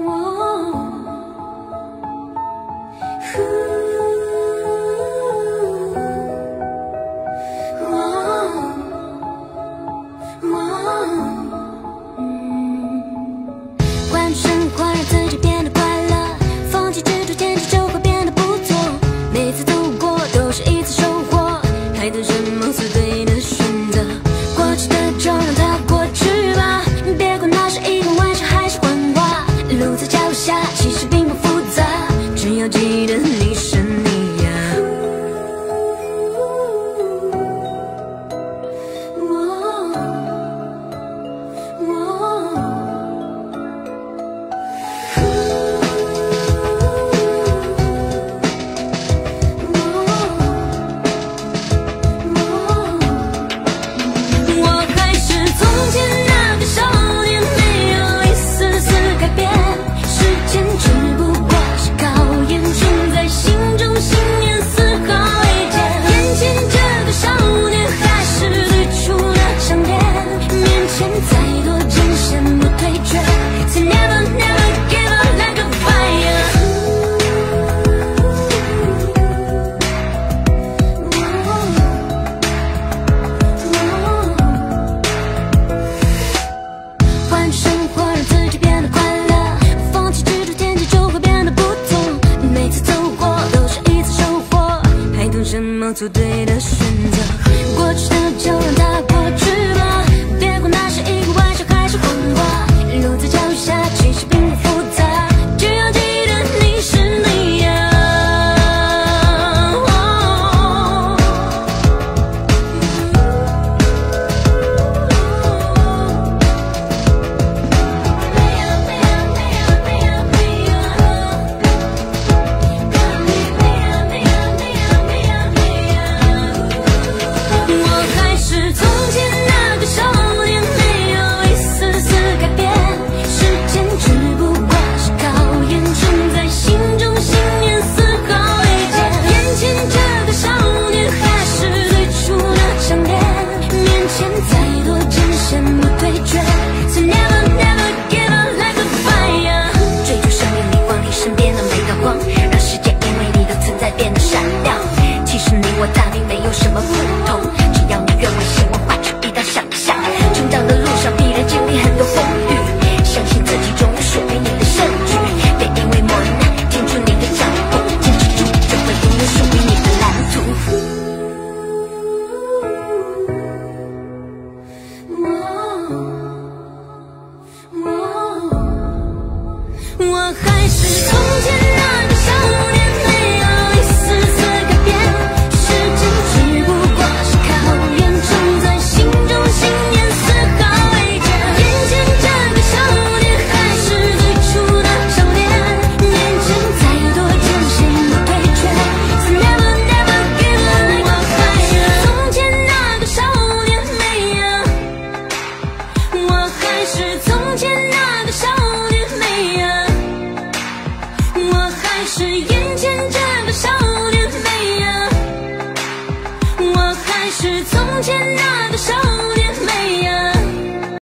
我关注生活，让自己变得快乐，放弃执着，天气就会变得不错，每次都。是你做对的选择。过去的就让它过去吧别管那是一个玩笑还是谎话光，让世界因为你的存在变得闪亮。其实你我他并没有什么不同，只要你愿为希望画出一道想象。成长的路上必然经历很多风雨，相信自己终有属于你的胜局。别因为磨难，停住你的脚步，坚持住，就会拥有属于你的蓝图。我还是。从前那个少